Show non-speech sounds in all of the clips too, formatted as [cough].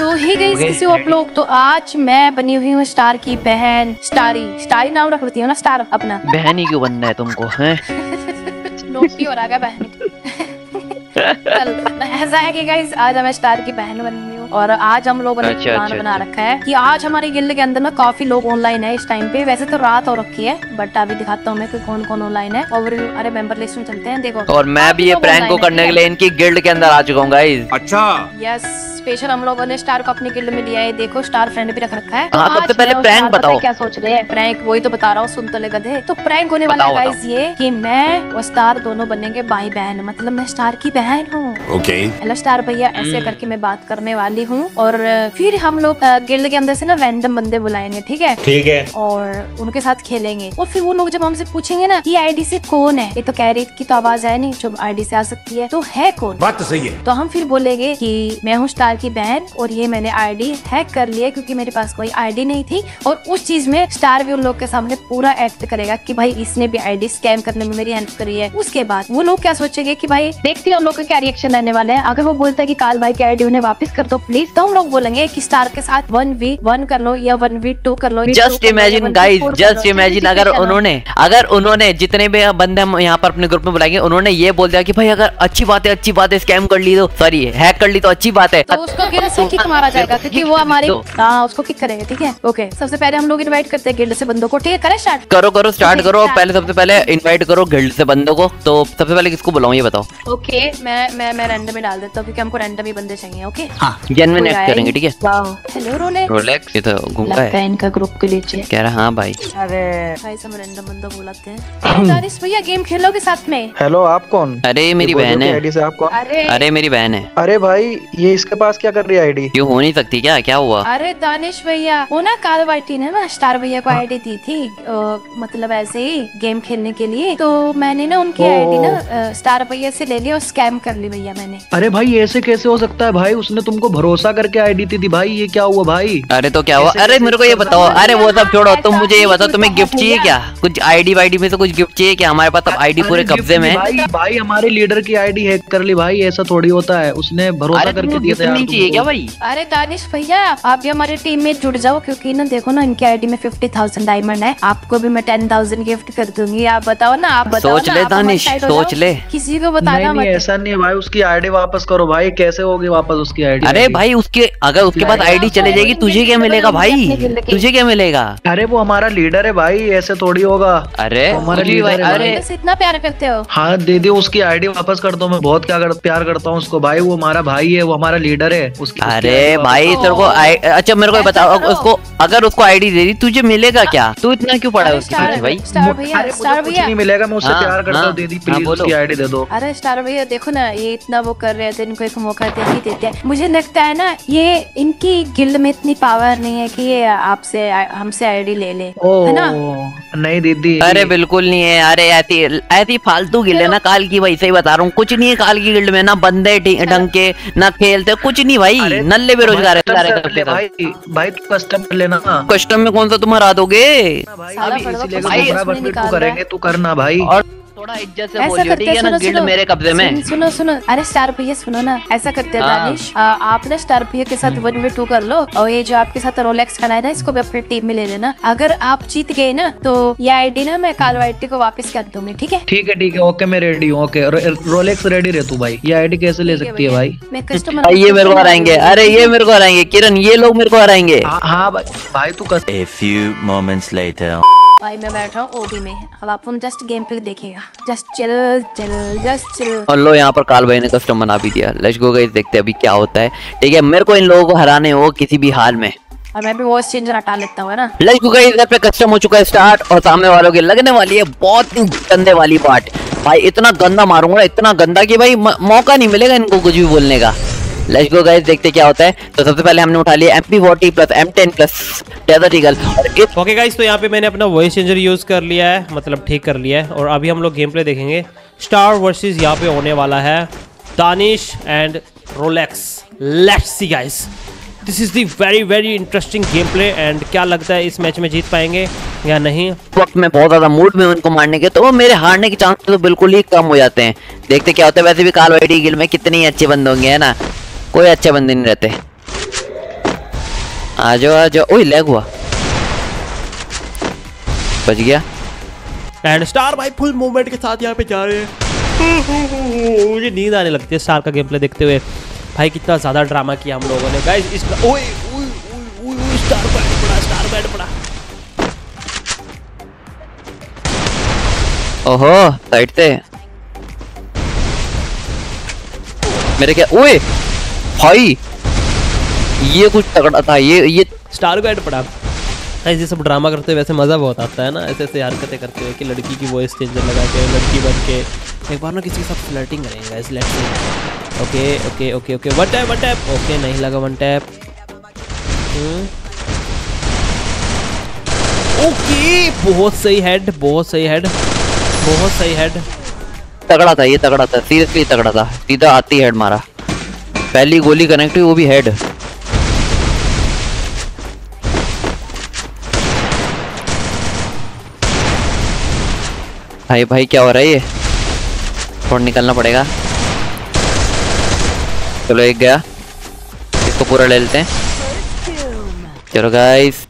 सो ही गई किसी आप लोग? तो आज मैं बनी हुई हूँ स्टार की बहन स्टारी स्टारी नाम रख लेती हूँ ना स्टार अपना। बहन ही क्यों बनना है तुमको हैं? नोटी हो रहा है बहन चल ऐसा है कि गाइस आज मैं स्टार की बहन बन गई हूँ और आज हम लोगों ने अच्छा, प्लान अच्छा, बना अच्छा। रखा है कि आज हमारे गिल्ड के अंदर ना काफ़ी लोग ऑनलाइन है इस टाइम पे। वैसे तो रात हो रखी है बट अभी दिखाता हूँ मैं कि कौन कौन ऑनलाइन है। और अरे मेंबर लिस्ट में चलते हैं देखो। और मैं भी ये प्रैंक को करने के लिए इनकी गिल्ड के अंदर आ चुका हूँ गाइस अच्छा। यस स्पेशल हम लोगों ने स्टार को अपने गिल्ड में लिया है। देखो स्टार फ्रेंड भी रख रखा है। हाँ, तो सबसे पहले पता बताओ। क्या सोच रहे हैं? प्रैंक वही तो बता रहा हूँ सुन तो ले गधे। तो प्रैंक होने वाला है ये कि मैं और स्टार दोनों बनेंगे भाई बहन मतलब मैं स्टार की बहन हूँ। ओके हेलो स्टार भैया ऐसे करके मैं बात करने वाली हूँ। और फिर हम लोग गिल्ड के अंदर से ना रैंडम बंदे बुलाएँगे ठीक है? ठीक है। और उनके साथ खेलेंगे। और फिर वो लोग जब हमसे पूछेंगे ना कि आईडी से कौन है? ये तो कह रही की तो आवाज़ है नहीं जो आईडी से आ सकती है तो है कौन? बात तो सही है। तो हम फिर बोलेंगे की मैं हूँ स्टार की बहन और ये मैंने आईडी हैक कर लिया क्योंकि मेरे पास कोई आईडी नहीं थी और उस चीज़ में स्टार भी उन लोग के सामने पूरा एक्ट करेगा कि भाई इसने भी आईडी स्कैम करने में मेरी हेल्प करी है। उसके बाद वो लोग क्या सोचेंगे कि भाई देखते हैं हम लोग का क्या रिएक्शन रहने वाले हैं। अगर वो बोलता है कि काल भाई की आईडी उन्हें वापस कर दो प्लीज़ तो हम लोग बोलेंगे कि स्टार के साथ वन वी वन कर लो या वन वी टू कर लो। Just imagine guys just imagine अगर उन्होंने अगर उन्होंने जितने भी बंदे हम यहाँ पर अपने ग्रुप में बुलाएँगे उन्होंने ये बोल दिया कि भाई अगर अच्छी बात है अच्छी बात है स्कैम कर ली तो सॉरी हैक कर ली तो अच्छी बात है। तो उसको गिल्ड से किक मारा जाएगा क्योंकि वो हमारे हाँ उसको किक करेंगे ठीक है? ओके सबसे पहले हम लोग इनवाइट करते हैं गिल्ड से बंदों को ठीक है? करें स्टार्ट करो करो स्टार्ट करो। पहले सबसे पहले इनवाइट करो गिल्ड से बंदों को। तो सबसे पहले किसको बुलाऊं ये बताओ? ओके मैं मैं मैं रैंडम में डाल देता हूँ क्योंकि हमको रैंडम ही बंदे चाहिए ओके जेनविन एक्ट करेंगे ठीक है? हेलो रोने रोलेक्स ये तो घूमता है। है इनका ग्रुप के नीचे। कह रहा हाँ भाई। भाई सब रैंडम बंदा बुलाते हैं। भैया गेम खेलोगे साथ में? हेलो आप कौन? अरे मेरी बहन है। अरे। अरे मेरी बहन है। अरे भाई ये इसके पास क्या कर रही है आईडी क्यों हो नहीं सकती क्या? क्या हुआ? अरे दानिश भैया वो ना काल वाइटी ने ना स्टार भैया को आईडी दी थी अ, मतलब ऐसे ही गेम खेलने के लिए। तो मैंने ना उनकी ओ। आईडी ना स्टार भैया से ले लिया और स्कैम कर ली भैया मैंने। अरे भाई ऐसे कैसे हो सकता है भाई? उसने तुमको भरोसा करके आईडी दी थी भाई ये क्या हुआ भाई? अरे तो क्या हुआ? अरे मेरे को ये बताओ। अरे वो सब छोड़ो तुम मुझे ये बताओ तुम्हें गिफ्ट चाहिए क्या? कुछ आईडी वाईडी में से कुछ गिफ्ट चाहिए क्या? हमारे पास अब आईडी पूरे कब्जे में भाई भाई हमारे लीडर की आईडी हैक कर ली भाई ऐसा थोड़ी होता है। उसने भरोसा करके दिया था नहीं चाहिए क्या भाई? अरे दानिश भैया आप भी हमारे टीम में जुड़ जाओ क्योंकि ना देखो ना इनकी आईडी में फिफ्टी थाउज़ेंड डायमंड है। आपको भी मैं टेन थाउज़ेंड गिफ्ट कर दूँगी। आप बताओ ना आप बताओ सोच ले दानिश, सोच ले। किसी को बताना नहीं मत। ऐसा नहीं है भाई उसकी आईडी वापस करो भाई कैसे होगी वापस उसकी आईडी अरे भाई उसके अगर उसके पास आईडी चले जाएगी तुझे क्या मिलेगा भाई? तुझे क्या मिलेगा? अरे वो हमारा लीडर है भाई ऐसे थोड़ी होगा। अरे हमारा लीडर अरे। इतना प्यार करते हो? हाँ दे दे उसकी आईडी वापस कर दो मैं बहुत क्या कर, प्यार करता हूँ उसको। भाई वो हमारा भाई है वो हमारा लीडर है उसकी अरे भाई तेरे को अच्छा मेरे को बताओ उसको अगर उसको आईडी दे दी तुझे मिलेगा क्या? तू इतना क्यों पड़ा है उसके पीछे भाई? स्टार भैया स्टार भैया। नहीं मिलेगा मैं उससे हाँ, प्यार करता हाँ, हूँ दे दी हाँ, प्लीज़ उसकी आईडी दे दो। अरे स्टार भैया देखो ना ये इतना वो कर रहे थे इनको एक मौका दे ही देते हैं। मुझे लगता है ना ये इनकी गिल्ड में इतनी पावर नहीं है कि ये आपसे हमसे आईडी ले ले है ना? नहीं दीदी। अरे बिल्कुल नहीं है अरे ऐसी ऐसी फालतू गिल्ड है ना काल की भाई सही बता रहा हूँ। कुछ नहीं है काल की गिल्ड में ना बंदे ढंग के ना खेलते कुछ नहीं भाई नल्ले बेरोजगार है कस्टम तो भाई भाई तू कस्टम कर लेना। ना कस्टम में कौन सा तुम हरा दोगे भाई भाई तू है। करेंगे तू करना भाई। और थोड़ा इज़्ज़त से बोलियो ठीक है ना? गिल्ड मेरे कब्जे में। सुनो सुनो अरे स्टार भैया सुनो ना। ऐसा करते हैं हाँ। दानिश आप ना स्टार भैया के साथ वन वे टू कर लो। और ये जो आपके साथ रोलेक्स का है ना इसको भी अपनी टीम में ले लेना। अगर आप जीत गए ना तो ये आईडी ना मैं काल वाइटी को वापस कर दूँगी ठीक है? ठीक है ठीक है। ओके मैं रेडी हूँ। ओके रोलेक्स रेडी रह तू भाई। ये आईडी कैसे ले सकती है भाई? मैं कस्टमर ये मेरे को हराएँगे। अरे ये मेरे को हराएँगे। किरण ये लोग मेरे को हराएँगे। हाँ हाँ भाई तू कस A few moments later. भाई मैं बैठा हूँ ओबी में। अब आप जस्ट गेम पे देखिएगा just chill chill just chill और लो यहाँ पर काल भाई ने कस्टम बना भी दिया। लेट्स गो गाइस देखते हैं अभी क्या होता है। ठीक है मेरे को इन लोगों को हराने हो किसी भी हाल में। और मैं भी वॉइस चेंजर हटा लेता हूँ ना? लेट्स गो गाइस इधर पे कस्टम हो चुका है स्टार्ट और सामने वालों के लगने वाली है बहुत ही गंदे वाली बात भाई इतना गंदा मारूँगा इतना गंदा कि भाई मौका नहीं मिलेगा इनको कुछ भी बोलने का। लेट्स गो गाइस देखते क्या होता है। तो सबसे पहले हमने उठा लिया M P forty plus M ten plus desert eagle okay guys तो यहाँ पे मैंने अपना वॉइस चेंजर यूज़ कर लिया है मतलब ठीक कर लिया है। और अभी हम लोग गेम प्ले देखेंगे। स्टार वर्सेस यहाँ पे होने वाला है Danish and Rolex let's see guys this is the very very interesting game play and क्या लगता है इस मैच में जीत पाएँगे या नहीं? वक्त में बहुत ज़्यादा मूड में उनको मारने के तो वो मेरे हारने के चांस तो बिल्कुल ही कम हो जाते हैं। देखते क्या होता है वैसे भी काल वाइडी गिल में कितने ही अच्छे बंदे होंगे है ना? कोई अच्छे बंदे नहीं रहते। आ जाओ आ जाओ। ओए लैग हुआ। बच गया। एंड स्टार भाई फुल मूवमेंट के साथ यहाँ पे जा रहे हैं। मुझे नींद आने लगती है स्टार का गेम प्ले देखते हुए। भाई कितना ज़्यादा ड्रामा किया हम लोगों ने। गाइस इस ओए ओए ओए ओए स्टार बैट पड़ा स्टार बैट पड़ा। ओहो साइड से मेरे क्या ओए! भाई ये कुछ तगड़ा था ये ये स्टार बैट पड़ा। गाइस ये सब ड्रामा करते वैसे मज़ा बहुत आता है ना ऐसे ऐसे हरकतें करते हुए कि लड़की की वॉइस चेंजर लगा के लड़की बन के। एक बार ना किसी के साथ फ्लर्टिंग करेंगे guys let's okay okay okay okay one tap one tap okay नहीं लगा वन टैप ओके बहुत सही हेड बहुत सही हेड बहुत सही हेड तगड़ा था ये तगड़ा था सीरियसली तगड़ा था। सीधा आती हेड मारा। पहली गोली कनेक्ट हुई, वो भी हेड भाई भाई, क्या हो रहा है ये? थोड़ा निकलना पड़ेगा। चलो, एक गया। इसको पूरा ले लेते हैं। चलो गाइस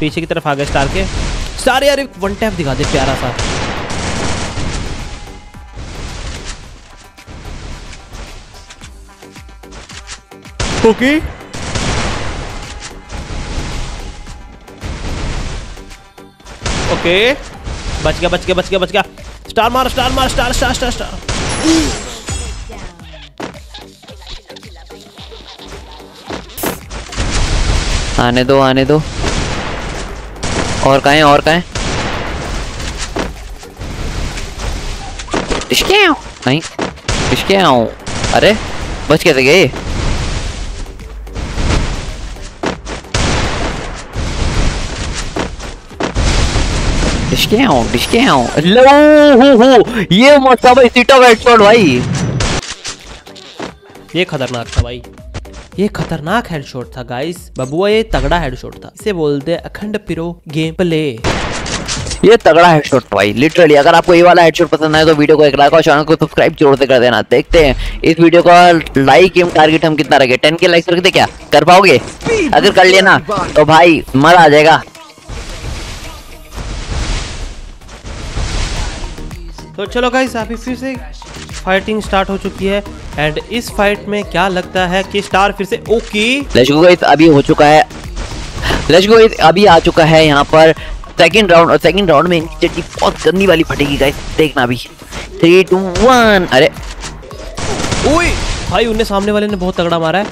पीछे की तरफ़ आ गए स्टार के। स्टार यार वन टैप दिखा दे, प्यारा सा। ओके ओके बच गया बच गया बच गया बच गया। स्टार मार स्टार मार स्टार स्टार स्टार स्टार आने दो आने दो। और कहें और कहें। इसके आओ नहीं इसके आओ अरे बच कैसे गए डिस्के आओ डिस्के आओ लो हो हो ये मत भाई सीटा हेडशॉट भाई। ये खतरनाक था भाई। ये खतरनाक हेडशॉट था गाइस बबुआ ये तगड़ा हेडशॉट था। इसे बोलते हैं अखंड पिरो गेम प्ले ये तगड़ा हेडशॉट था भाई लिटरली अगर आपको ये वाला हेडशॉट पसंद आए तो वीडियो को एक लाइक और चैनल को सब्सक्राइब ज़रूर से कर देना। देखते हैं इस वीडियो का लाइक एम टारगेट हम कितना रखे? टेन के लाइक रखते क्या? कर पाओगे? अगर कर लिया ना तो भाई मज़ा आ जाएगा। तो चलो गाइस अभी फिर से फाइटिंग स्टार्ट हो चुकी है एंड इस फाइट में क्या लगता है कि स्टार फिर से ओके लेट्स गो गाइस अभी हो चुका है। लेट्स गो गाइस अभी आ चुका है यहाँ पर सेकंड राउंड और सेकंड राउंड में इनकी चट्टी बहुत गंदी वाली फटेगी गाइस देखना अभी। थ्री टू वन अरे। ओए भाई उन्हें सामने वाले ने बहुत तगड़ा मारा है।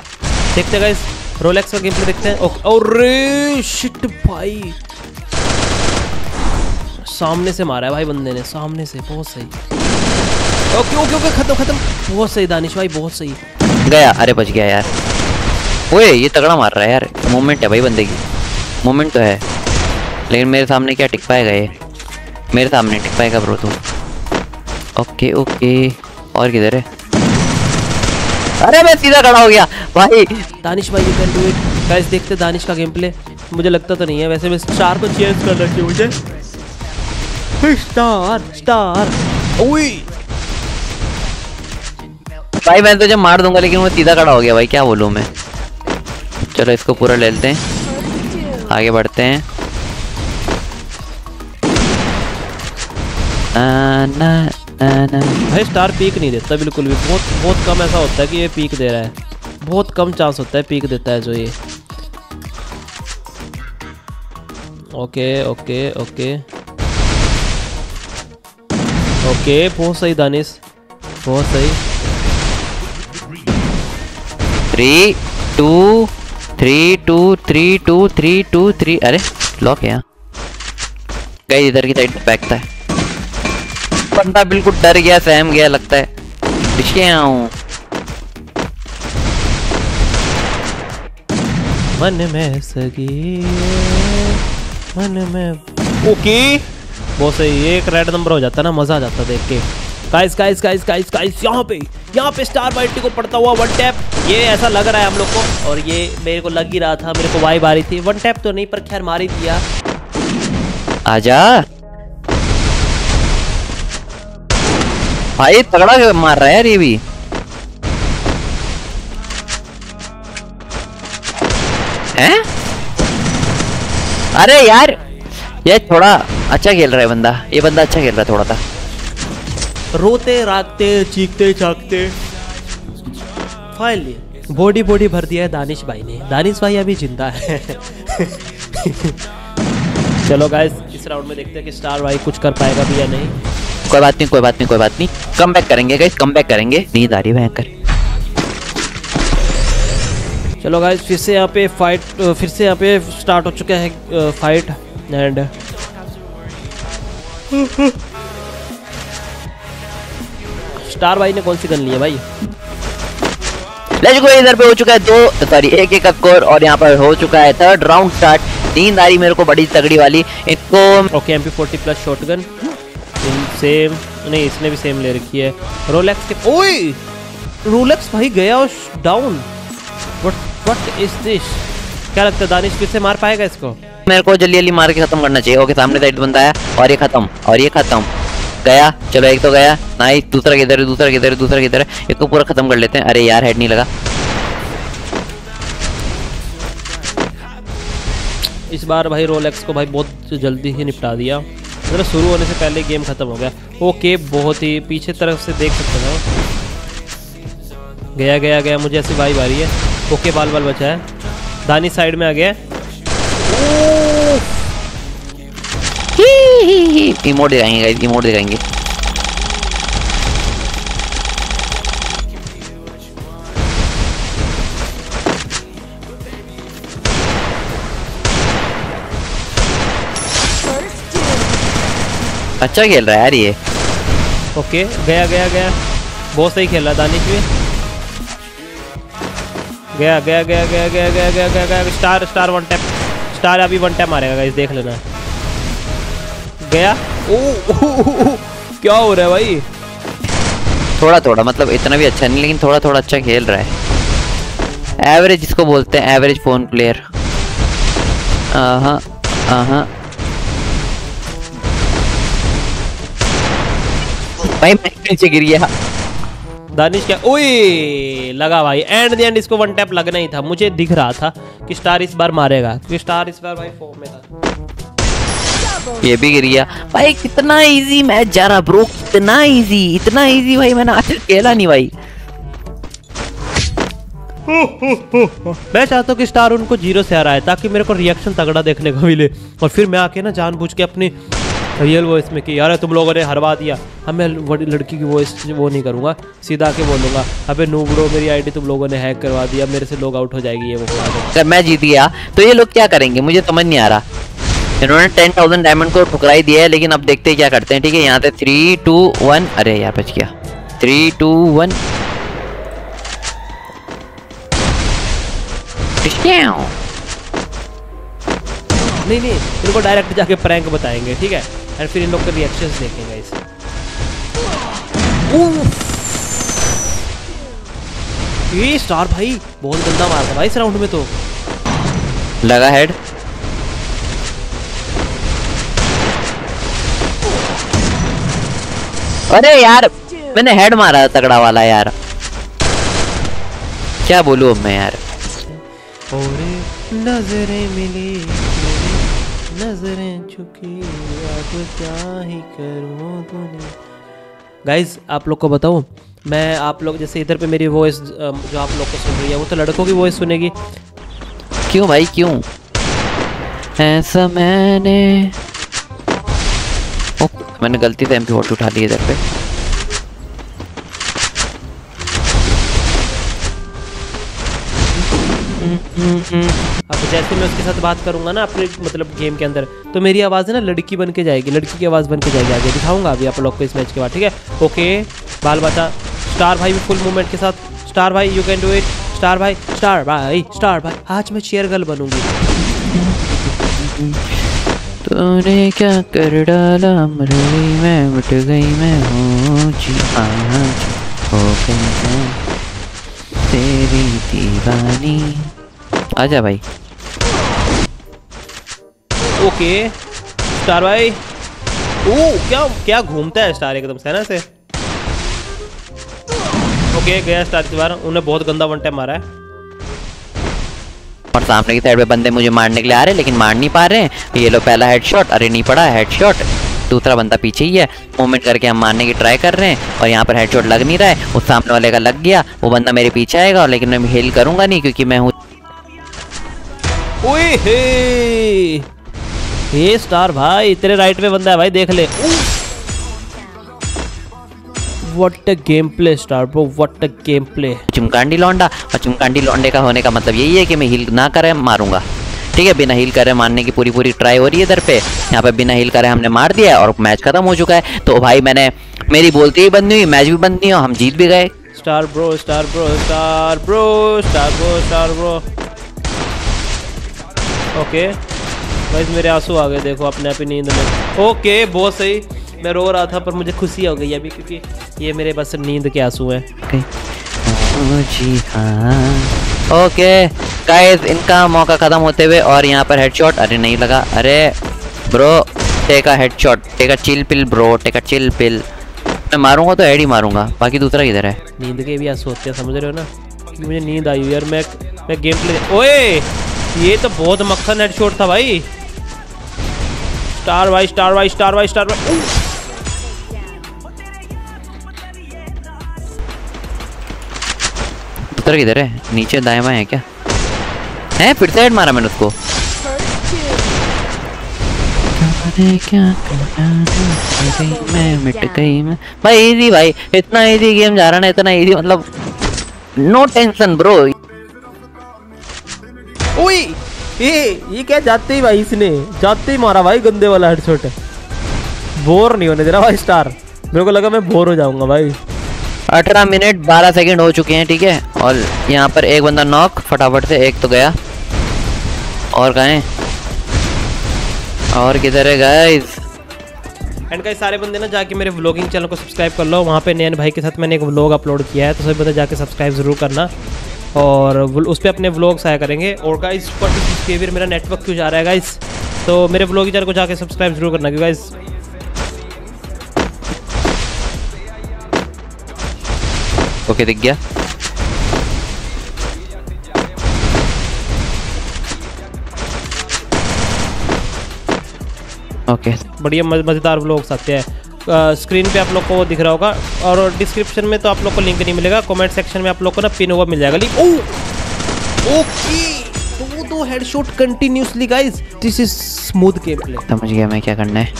देखते हैं गाइस रोलेक्स का गेम प्ले देखते हैं। ओके अरे शिट भाई। सामने से मारा है भाई बंदे ने सामने से बहुत सही। ओके ओके ओके खत्म खत्म। बहुत सही दानिश भाई बहुत सही। गया अरे बच गया यार। ओए ये तगड़ा मार रहा है यार मोमेंट है भाई बंदे की। मोमेंट तो है। लेकिन मेरे सामने क्या टिक पाएगा ये? मेरे सामने टिक पाएगा ब्रो तू। Okay okay. और किधर है? अरे मैं सीधा खड़ा हो गया भाई। दानिश भाई you can do it guys देखते दानिश का गेम प्ले मुझे लगता तो नहीं है वैसे मैं स्टार को चेंज कर रखी मुझे। स्टार स्टार ओए भाई मैं तुझे मार दूँगा लेकिन वो सीधा खड़ा हो गया भाई क्या बोलूँ मैं? चलो इसको पूरा ले लेते हैं। आगे बढ़ते हैं। ना, ना, ना, ना। भाई स्टार पीक नहीं देता बिल्कुल भी। बहुत बहुत कम ऐसा होता है कि ये पीक दे रहा है। बहुत कम चांस होता है पीक देता है जो ये। ओके ओके ओके ओके बहुत सही दानिश। बहुत सही। Three two three two three two three two three अरे लॉक है यहाँ गई इधर की साइड बैठता है बंदा बिल्कुल डर गया सहम गया लगता है। पीछे आऊँ मन में सगी मन में ओके। बहुत सही, एक रेड नंबर हो जाता ना, मज़ा आ जाता देख के। Guys guys guys guys guys यहाँ पे यहाँ पे स्टार वाइटी को पड़ता हुआ वन टैप ये ऐसा लग रहा है हम लोग को, और ये मेरे को लग ही रहा था, मेरे को वाइब आ रही थी। वन टैप तो नहीं, पर खैर मार ही दिया। आजा। भाई, तगड़ा मार रहा है ये भी। हैं? अरे यार, ये थोड़ा अच्छा खेल रहा है बंदा। ये बंदा अच्छा खेल रहा है थोड़ा सा रोते रागते चीखते चाकते फ़ाइल लिए बॉडी बॉडी भर दिया है दानिश भाई ने। दानिश भाई अभी ज़िंदा है। चलो गाइस इस राउंड में देखते हैं कि स्टार भाई कुछ कर पाएगा भी या नहीं। कोई बात नहीं कोई बात नहीं कोई बात नहीं। कम बैक करेंगे गाइस कम बैक करेंगे। नींद आ रही है भयंकर। चलो गाइस फिर से यहाँ पे फाइट फिर से यहाँ पे स्टार्ट हो चुका है फाइट एंड स्टार भाई ने कौन सी गन ली है भाई? लेट्स गो इधर पे हो चुका है दो सॉरी एक एक स्कोर और यहाँ पर हो चुका है थर्ड राउंड स्टार्ट नींद आ रही मेरे को बड़ी तगड़ी वाली। इनको okay M P forty plus shotgun same नहीं इसने भी सेम ले रखी है। रोलेक्स के ओए! रोलेक्स भाई गया और down what what is this क्या लगता है दानिश फिर से मार पाएगा इसको? मेरे को जल्दी जल्दी मार के खत्म करना चाहिए। ओके, सामने साइड बंदा आया और ये खत्म, और ये खत्म। गया? चलो, एक तो गया। नाइस दूसरा किधर है, दूसरा किधर है, दूसरा किधर है। एक को पूरा खत्म कर लेते हैं। अरे यार हेड नहीं लगा। इस बार भाई रोलेक्स को भाई बहुत जल्दी ही निपटा दिया। मतलब शुरू होने से पहले गेम खत्म हो गया। ओके बहुत ही पीछे तरफ़ से देख सकते हो। गया गया गया, मुझे ऐसी आ रही है। ओके बाल बाल बचा है। दानी साइड में आ गया। इमोट दिखाएँगे गाइस इमोट दिखाएँगे अच्छा खेल रहा है यार ये। ओके गया गया गया। बहुत सही खेल रहा दानिश भी। गया गया गया गया गया गया गया गया गया Star Star one tap Star अभी वन टैप मारेगा गाइस देख लेना। गया। ओ, ओ, ओ, ओ क्या हो रहा है भाई? थोड़ा थोड़ा मतलब इतना भी अच्छा नहीं लेकिन थोड़ा थोड़ा अच्छा खेल रहा है। एवरेज जिसको बोलते हैं एवरेज फ़ोन प्लेयर हाँ हाँ भाई मैं नीचे गिर गया। दानिश क्या? ओए लगा भाई। एंड द एंड इसको वन टैप लगना ही था। मुझे दिख रहा था कि स्टार इस बार मारेगा क्योंकि स्टार इस बार भाई फॉर्म में था। ये भी गिर गया। भाई कितना इजी मैच जा रहा ब्रो कितना इजी इतना इजी भाई मैंने आज तक खेला नहीं भाई। मैं चाहता हूँ कि स्टार उनको ज़ीरो से हराए ताकि मेरे को रिएक्शन तगड़ा देखने को मिले। और फिर मैं आके ना जानबूझ के अपनी रियल वॉइस में कि यार तुम लोगों ने हरवा दिया। अब मैं बड़ी लड़की की वॉइस वो नहीं करूँगा सीधा के बोलूँगा अबे नूबड़ो मेरी आईडी तुम लोगों ने हैक करवा दिया मेरे से लोग आउट हो जाएगी ये वो मैं जीत गया। तो ये लोग क्या करेंगे? मुझे समझ नहीं आ रहा। इन्होंने टेन थाउज़ेंड डायमंड को ठुकराई दिया है लेकिन अब देखते हैं क्या करते हैं ठीक है? यहाँ पे थ्री टू वन अरे यार बच गया। थ्री टू वन नहीं नहीं इनको डायरेक्ट जाके प्रैंक बताएँगे ठीक है? और फिर इन लोग के रिएक्शंस देखेंगे इस। ये स्टार भाई बहुत गंदा मार था भाई इस राउंड में तो। लगा हेड अरे यार मैंने हेड मारा तगड़ा वाला यार। क्या बोलूँ अब मैं यार? और नज़रें मिली नज़रें झुकी अब क्या ही करूँ तूने गाइस आप लोग को बताऊँ मैं आप लोग जैसे इधर पे मेरी वॉइस जो आप लोग को सुन रही है वो तो लड़कों की वॉइस सुनेगी। क्यों भाई क्यों? ऐसा मैंने मैंने गलती से एमपी फोर्टी उठा ली इधर पे। अब जैसे मैं उसके साथ बात करूँगा ना अपने मतलब गेम के अंदर तो मेरी आवाज़ है ना लड़की बन के जाएगी, लड़की की आवाज़ बन के जाएगी आगे। दिखाऊँगा अभी आप लोग को इस मैच के बाद, ठीक है? ओके बाल बचा स्टार भाई भी फुल मूवमेंट के साथ स्टार भाई you can do it Star भाई स्टार भाई स्टार भाई। आज मैं चेयर गर्ल बनूँगी। तूने क्या कर डाला? मरली मैं मिट गई, मैं हूँ जी। आज हो गई मैं तेरी दीवानी। आजा भाई। ओके, स्टार भाई। ओ, क्या क्या घूमता है स्टार एकदम से ना से ओके, गया स्टार इस बार। उन्हें बहुत गंदा वन टाइम मारा है। और सामने की साइड पे बंदे मुझे मारने के लिए आ रहे लेकिन मार नहीं पा रहे हैं। ये लो पहला हेडशॉट अरे नहीं पड़ा हेडशॉट दूसरा बंदा पीछे ही है। मूवमेंट करके हम मारने की ट्राई कर रहे हैं और यहाँ पर हेडशॉट लग नहीं रहा है। उस सामने वाले का लग गया। वो बंदा मेरे पीछे आएगा और लेकिन मैं हेल करूँगा नहीं, क्योंकि मैं हे हे! स्टार भाई, तेरे राइट में बंदा है भाई, देख ले। What a game play Star bro what a game play चुमकांडी लौंडा और चुमकांडी लौंडे का होने का मतलब यही है कि मैं हील ना करे मारूँगा। ठीक है बिना हील करे मारने की पूरी पूरी ट्राई हो रही है इधर पे। यहाँ पे बिना हील करे हमने मार दिया है और मैच खत्म हो चुका है। तो भाई मैंने मेरी बोलती ही बंद नहीं हुई मैच भी बंद नहीं हुआ हम जीत भी गए। Star bro Star bro Star bro Star bro Star bro okay guys मेरे आँसू आ गए देखो अपने आप ही नींद में। ओके बहुत सही। मैं रो रहा था पर मुझे खुशी हो गई अभी क्योंकि ये मेरे बस नींद के आँसू हैं। ओके ओ जी हाँ। ओके गाइस इनका मौका खत्म होते हुए और यहाँ पर हेडशॉट अरे नहीं लगा। अरे bro take headshot take chill pill bro take chill pill मैं मारूँगा तो हेड ही मारूँगा बाकी दूसरा किधर है? नींद के भी आँसू होते हैं समझ रहे हो ना? कि मुझे नींद आई हुई यार मैं मैं गेम प्ले ओए! ये तो बहुत मक्खन हेडशॉट था भाई। स्टार भाई स्टार भाई स्टार भाई स्टार भाई। दूसरा किधर है नीचे दाएँ बाएँ है क्या? है, फिर से हेड मारा मैंने उसको। भाई इजी भाई, इतना इजी गेम जा रहा ना, इतना इजी मतलब नो टेंशन ब्रो ओए, ये ये क्या जाते ही भाई इसने? जाते ही मारा भाई गंदे वाला हेडशॉट बोर नहीं होने दे रहा भाई स्टार मेरे को लगा मैं बोर हो जाऊँगा भाई। अठारह मिनट बारह सेकंड हो चुके हैं, ठीक है? और यहाँ पर एक बंदा नॉक फटाफट से एक तो गया। और गए और किधर है गाइस एंड कई सारे बंदे ना जाके मेरे व्लॉगिंग चैनल को सब्सक्राइब कर लो। वहाँ पे नैन भाई के साथ मैंने एक व्लॉग अपलोड किया है तो सभी बंदे जाके सब्सक्राइब ज़रूर करना। और उस पर अपने व्लॉग्स आया करेंगे। और गाइस बट बिहेवियर मेरा नेटवर्क क्यों जा रहा है गाइस तो मेरे व्लॉगिंग चैनल को जाके सब्सक्राइब ज़रूर करना, क्योंकि गाइस ओके दिख गया ओके बढ़िया मज़ेदार व्लॉग्स आते हैं। स्क्रीन पे आप लोग को वो दिख रहा होगा और डिस्क्रिप्शन में तो आप लोग को लिंक नहीं मिलेगा। कमेंट सेक्शन में आप लोग को ना पिन हुआ मिल जाएगा। Link okay! दो दो headshot continuously guys this is smooth game play समझ गया मैं क्या करना है।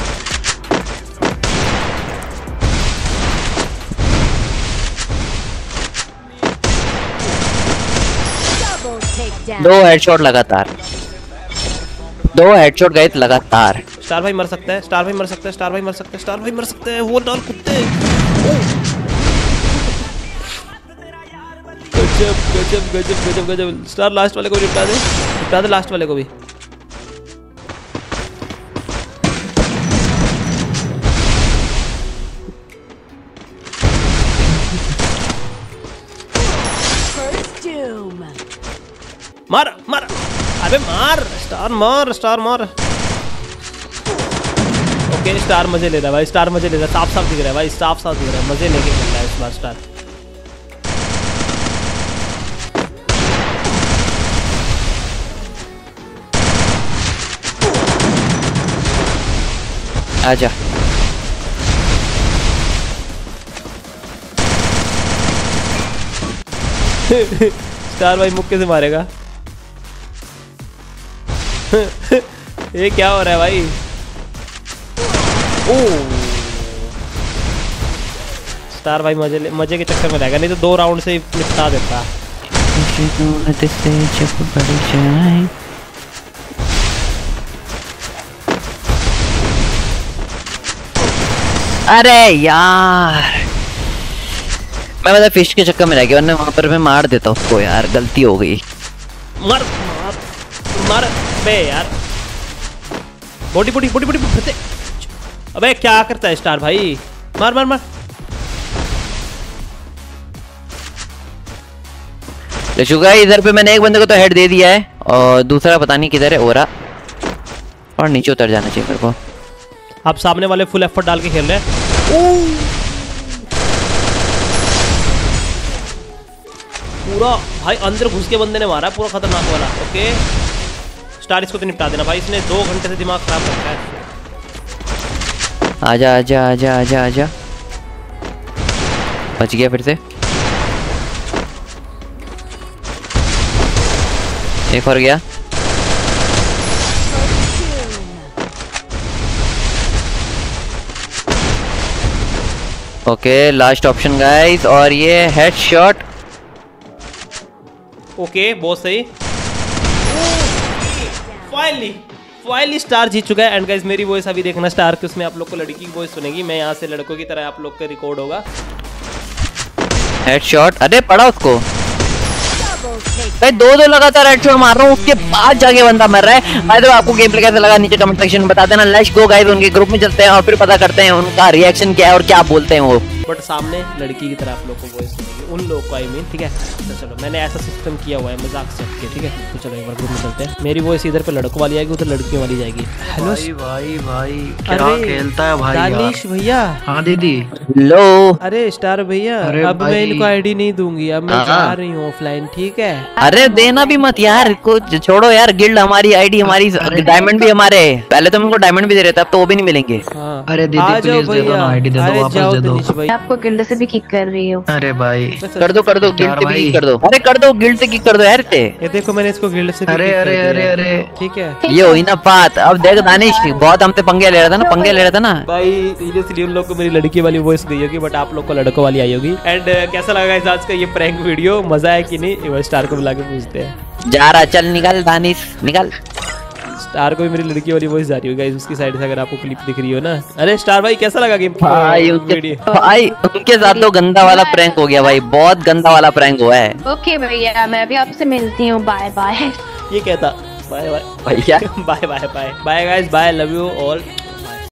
दो हेडशॉट लगातार। दो हेडशॉट गए लगातार। स्टार भाई मर सकता है स्टार भाई मर सकता है स्टार भाई मर सकता है स्टार भाई मर सकता है वो डॉल कुत्ते। गजब गजब गजब गजब गजब। स्टार लास्ट वाले को भी निपटा दे निपटा दे लास्ट वाले को भी। मार मार। अबे मार स्टार मार स्टार मार। ओके स्टार मज़े ले रहा है भाई स्टार मज़े ले रहा है। साफ़ साफ़ दिख रहा है भाई साफ़ साफ़ दिख रहा है। मज़े लेके खेल रहा है इस बार स्टार। आजा। [laughs] स्टार भाई मुक्के से मारेगा। [laughs] ये क्या हो रहा है भाई? ओ। स्टार भाई मज़े ले- मज़े के चक्कर में रहेगा नहीं तो दो राउंड से ही निपटा देता। अरे यार। मैं मतलब फ़िश के चक्कर में रह गया वरना वहाँ पर मैं मार देता उसको यार गलती हो गई। मर मार मार। बे यार। बॉडी बॉडी बॉडी बॉडी फटे अबे क्या करता है स्टार भाई? मार मार मार। ले चुका इधर पे मैंने एक बंदे को तो हेड दे दिया है और दूसरा पता नहीं किधर है ओरा और नीचे उतर जाना चाहिए मेरे को। आप सामने वाले फुल एफर्ट डाल के खेल रहे हैं। पूरा भाई अंदर घुस के बंदे ने मारा पूरा खतरनाक वाला ओके स्टार इसको तो निपटा देना भाई इसने दो घंटे से दिमाग खराब रखा है। आजा आजा आजा आजा आजा। बच गया फिर से। एक और गया। ओके लास्ट ऑप्शन गाइस और ये हेड शॉट ओके बहुत सही। फाइनली फाइनली स्टार जीत चुका है। एंड गाइस मेरी वॉइस अभी देखना स्टार के उसमें आप लोग को लड़की की वॉइस सुनेगी। मैं यहाँ से लड़कों की तरह आप लोग का रिकॉर्ड होगा। हेड शॉट अरे पड़ा उसको। भाई दो दो लगातार हेड शॉट मार रहा हूँ। उसके बाद जाके बंदा मर रहा है। भाई तो आपको गेम प्ले कैसे लगा? नीचे कमेंट सेक्शन में बता देना लेट्स गो गाइस उनके ग्रुप में चलते हैं और फिर पता करते हैं उनका रिएक्शन क्या है और क्या बोलते हैं वो। बट सामने लड़की की तरह आप लोग को वॉइस उन लोग को आई मीन ठीक है? तो चलो मैंने ऐसा सिस्टम किया हुआ है मज़ाक से के ठीक है? तो चलो एक बार ग्रुप में चलते हैं। मेरी वॉइस इधर पे लड़कों वाली आएगी उधर लड़कियों वाली जाएगी। हेलो भाई भाई भाई क्या खेलता है भाई दानिश भैया। हाँ दीदी। लो अरे स्टार भैया अब मैं। इनको आईडी नहीं दूँगी अब मैं हाँ। जा रही हूँ ऑफलाइन ठीक है? अरे देना भी मत यार कुछ छोड़ो यार गिल्ड हमारी आईडी हमारी डायमंड भी हमारे पहले तो हमको डायमंड भी दे रहे थे अब तो वो भी नहीं मिलेंगे। हाँ। अरे दीदी, please दे दो ना। ID दे दो, वापस दे दो। आपको गिल्ड से भी किक कर रही हो। अरे भाई। [laughs] कर दो कर दो गिल्ड से भी कर दो। अरे कर दो गिल्ड से किक कर दो यार ते ये देखो मैंने इसको गिल्ड से अरे अरे अरे अरे। ठीक है। ये हुई ना बात। अब देख दानिश बहुत हमसे पंगे ले रहा था ना पंगे ले रहा था ना। भाई सीरियसली उन लोग को मेरी लड़की वाली वॉइस गई होगी बट आप लोग को लड़कों वाली आई होगी। एंड कैसा लगा आज का ये प्रैंक वीडियो मज़ा है कि नहीं? स्टार को बुला के पूछते हैं। जा रहा चल निकल दानिश निकल। स्टार को भी मेरी लड़की वाली वॉइस जा रही होगी। उसकी साइड से अगर आपको क्लिप दिख रही हो ना। अरे स्टार भाई कैसा लगा गेम भाई उनके भाई उनके साथ तो गंदा वाला प्रैंक हो गया भाई। बहुत गंदा वाला प्रैंक हुआ है। ओके भैया मैं भी आपसे मिलती हूँ। बाय बाय ये कहता बाय बाय भैया। Bye bye bye bye guys bye love you all